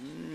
Mm.